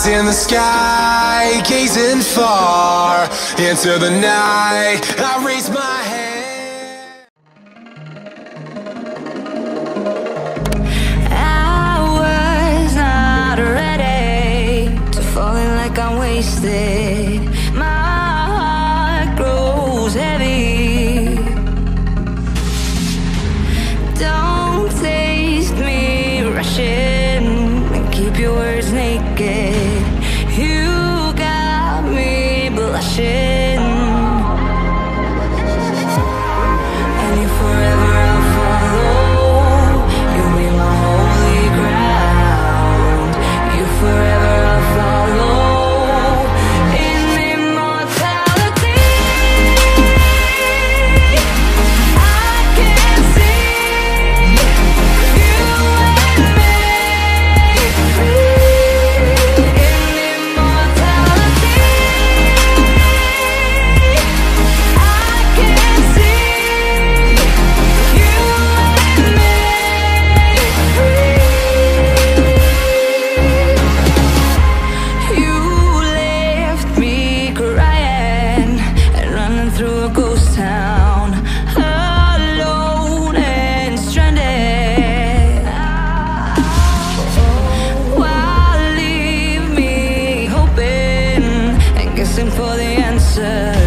eyes in the sky, gazing far into the night. I raise my hand. I was not ready to falling like I'm wasted. My heart grows heavy. Don't taste me rushing keep your words naked. dancing for the answer.